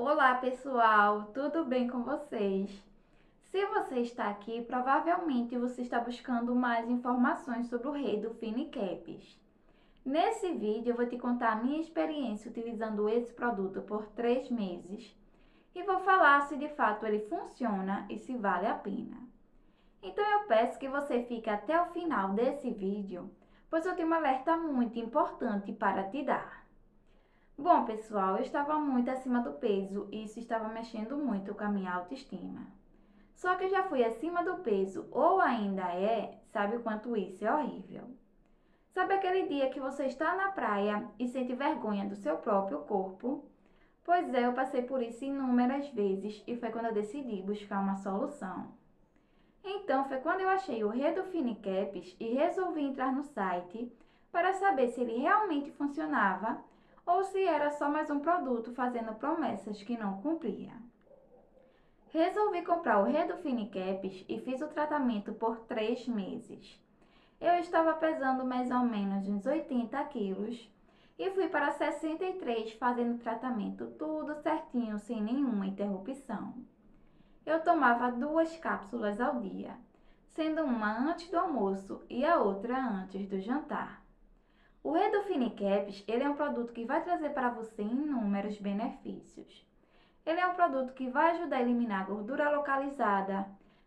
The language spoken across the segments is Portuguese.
Olá pessoal, tudo bem com vocês? Se você está aqui, provavelmente você está buscando mais informações sobre o rei do Finicaps. Nesse vídeo eu vou te contar a minha experiência utilizando esse produto por 3 meses e vou falar se de fato ele funciona e se vale a pena. Então eu peço que você fique até o final desse vídeo, pois eu tenho um alerta muito importante para te dar. Bom, pessoal, eu estava muito acima do peso e isso estava mexendo muito com a minha autoestima. Só que eu já fui acima do peso ou ainda é, sabe o quanto isso é horrível. Sabe aquele dia que você está na praia e sente vergonha do seu próprio corpo? Pois é, eu passei por isso inúmeras vezes e foi quando eu decidi buscar uma solução. Então foi quando eu achei o Redufine Caps e resolvi entrar no site para saber se ele realmente funcionava ou se era só mais um produto fazendo promessas que não cumpria. Resolvi comprar o Redufine Caps e fiz o tratamento por três meses. Eu estava pesando mais ou menos uns 80 quilos e fui para 63 fazendo tratamento tudo certinho, sem nenhuma interrupção. Eu tomava duas cápsulas ao dia, sendo uma antes do almoço e a outra antes do jantar. O Caps, ele é um produto que vai trazer para você inúmeros benefícios. Ele é um produto que vai ajudar a eliminar a gordura localizada,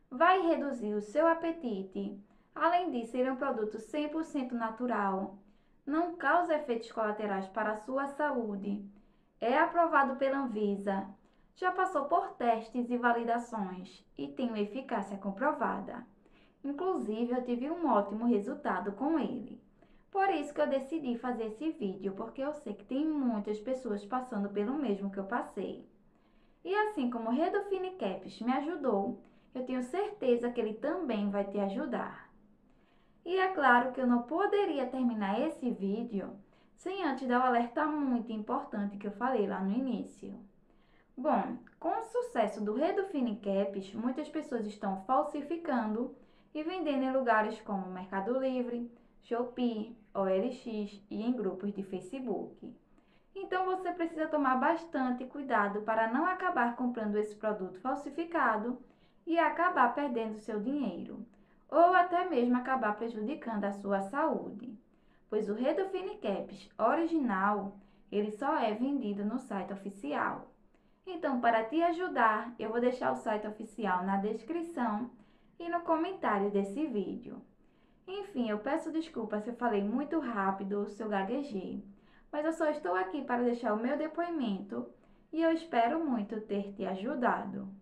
vai reduzir o seu apetite. Além disso, ele é um produto 100% natural, não causa efeitos colaterais para a sua saúde, é aprovado pela Anvisa, já passou por testes e validações e tem uma eficácia comprovada. Inclusive, eu tive um ótimo resultado com ele. Por isso que eu decidi fazer esse vídeo, porque eu sei que tem muitas pessoas passando pelo mesmo que eu passei. E assim como o Redufine Caps me ajudou, eu tenho certeza que ele também vai te ajudar. E é claro que eu não poderia terminar esse vídeo sem antes dar o alerta muito importante que eu falei lá no início. Bom, com o sucesso do Redufine Caps, muitas pessoas estão falsificando e vendendo em lugares como Mercado Livre, Shopee, OLX e em grupos de Facebook. Então você precisa tomar bastante cuidado para não acabar comprando esse produto falsificado e acabar perdendo seu dinheiro, ou até mesmo acabar prejudicando a sua saúde. Pois o Redufine Caps original, ele só é vendido no site oficial. Então, para te ajudar, eu vou deixar o site oficial na descrição e no comentário desse vídeo. Enfim, eu peço desculpas se eu falei muito rápido ou se eu gaguejei, mas eu só estou aqui para deixar o meu depoimento e eu espero muito ter te ajudado.